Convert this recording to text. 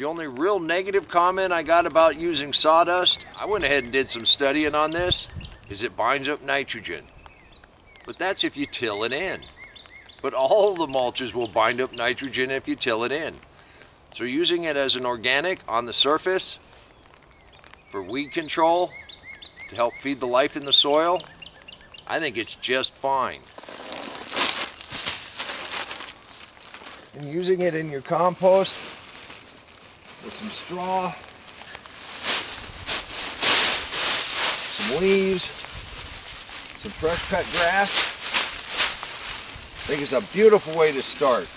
The only real negative comment I got about using sawdust, I went ahead and did some studying on this, is it binds up nitrogen. But that's if you till it in. But all the mulches will bind up nitrogen if you till it in. So using it as an organic on the surface for weed control to help feed the life in the soil, I think it's just fine. And using it in your compost with some straw, some leaves, some fresh cut grass, I think it's a beautiful way to start.